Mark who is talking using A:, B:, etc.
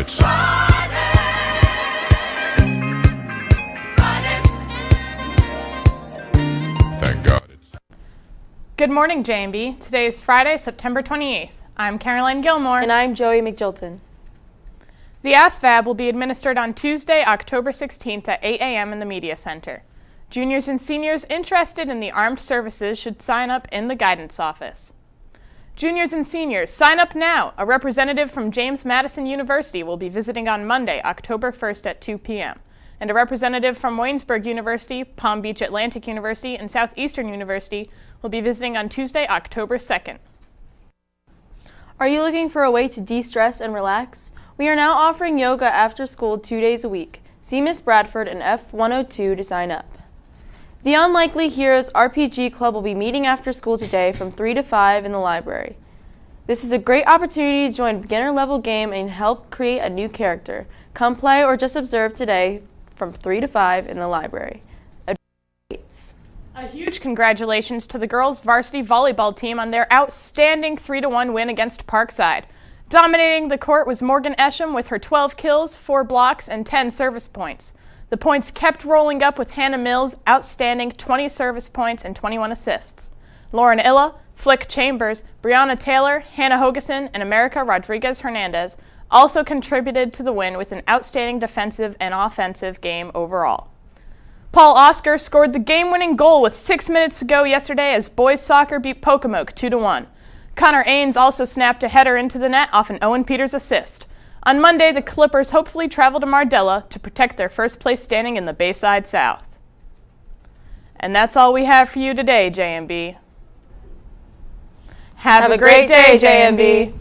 A: It's Thank God
B: Good morning, JMB. Today is Friday, September 28th. I'm Caroline Gilmore.
C: And I'm Joey McJilton.
B: The ASVAB will be administered on Tuesday, October 16th at 8 a.m. in the Media Center. Juniors and seniors interested in the armed services should sign up in the guidance office. Juniors and seniors, sign up now! A representative from James Madison University will be visiting on Monday, October 1st at 2 p.m. And a representative from Waynesburg University, Palm Beach Atlantic University, and Southeastern University will be visiting on Tuesday, October 2nd.
C: Are you looking for a way to de stress and relax? We are now offering yoga after school two days a week. See Miss Bradford in F102 to sign up. The Unlikely Heroes RPG Club will be meeting after school today from 3 to 5 in the library. This is a great opportunity to join beginner level game and help create a new character. Come play or just observe today from 3 to 5 in the library.
B: A huge congratulations to the girls' varsity volleyball team on their outstanding 3 1 win against Parkside. Dominating the court was Morgan Esham with her 12 kills, 4 blocks, and 10 service points. The points kept rolling up with Hannah Mills' outstanding 20 service points and 21 assists. Lauren Illa, Flick Chambers, Brianna Taylor, Hannah Hogeson, and America Rodriguez Hernandez also contributed to the win with an outstanding defensive and offensive game overall. Paul Oscar scored the game-winning goal with six minutes to go yesterday as boys soccer beat Pocomoke 2-1. Connor Ains also snapped a header into the net off an Owen Peters assist. On Monday, the Clippers hopefully travel to Mardela to protect their first place standing in the Bayside South. And that's all we have for you today, JMB. Have,
C: Have a great day, JMB.